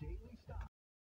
daily